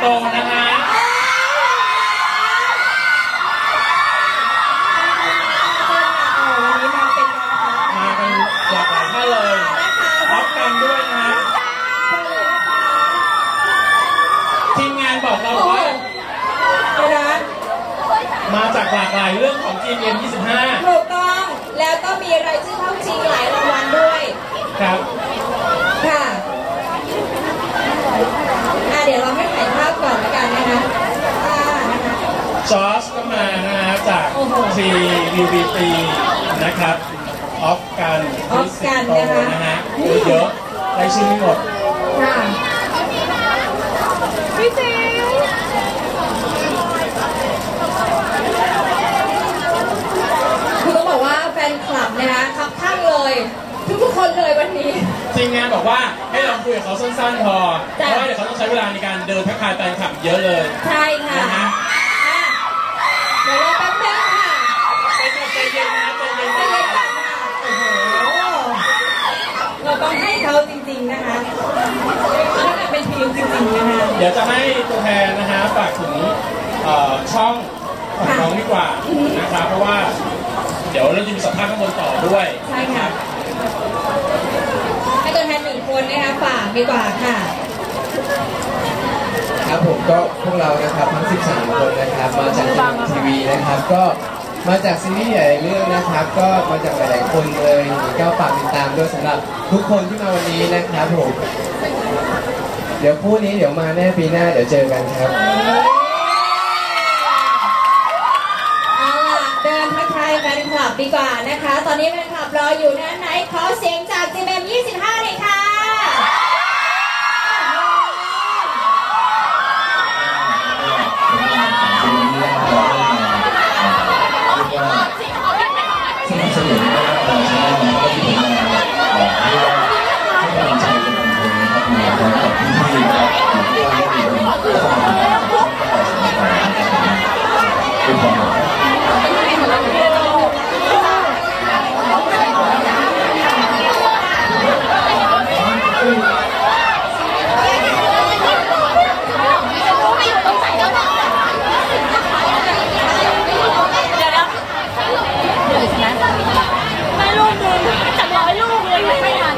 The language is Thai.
โตนะฮะวันนี้มาเป็นนะคะมากันหลากหลายท่านเลยพร้อมกันด้วยนะฮะทีมงานบอกเราว่านะคะมาจากหลากหลายเรื่องของ GM 25 ถูกต้อง แล้วก็มีรายชื่อเข้าชิงหลายรางวัลด้วย ครับ ค่ะอะ เดี๋ยวเราให้ถ่ายภาพก่อนละกันนะคะอ่านะคะ จอร์จก็มานะฮะจากโอ้โหทีวีบีตีนะครับออฟกันออฟกันโตนะคะนะฮะเยอะๆได้ชื่อไม่หมดค่ะพี่เซคือต้องบอกว่าแฟนคลับนะคะคับข้างเลยทุกๆคนเลยวันนี้ทีมงานบอกว่าให้ลองคุยกับเขาสั้นๆพอเพจ้ะราะว่าเดี๋ยวเขาต้องใช้เวลาในการเดินทักทายแฟนคลับเยอะเลย ใช่ค่ะนะฮะอะเดี๋ยวรอแป๊บนึงค่ะ ใจเย็นใจเย็นนะใจเย็น ไป ใจ เล เย็ ย น จ้ะโอ้โห เราต้องให้เขาจริงๆนะคะถ้าเกิดเป็นทีมจริงๆนะคะเดี๋ยวจะให้ตัวแทนนะฮะฝากถึงเอ่อช่องของน้องดีกว่านะครับเพราะว่า เดี๋ยวเราจะมีสัมภาษณ์ข้างบนต่อด้วยใช่ค่ะให้ตัวแทนหนึ่งคนนะคะฝากดีกว่าค่ะครับผมก็พวกเรานะครับทั้ง 13 คนนะครับมาจากทีวีนะครับก็มาจากซีรีส์ใหญ่เรื่องนะครับ ก็มาจากหลายๆคนเลยก็ฝากติดตามด้วยสำหรับ ทุกคนที่มาวันนี้นะครับผมเดี๋ยวคู่นี้เดี๋ยวมาแน่ปีหน้าเดี๋ยวเจอกันครับเอาล่ะเดินทักทายแฟนคลับดีกว่านะคะ ตอนนี้แฟนคลับรออยู่นะไหนขอเสียง Ayun, yung kaya.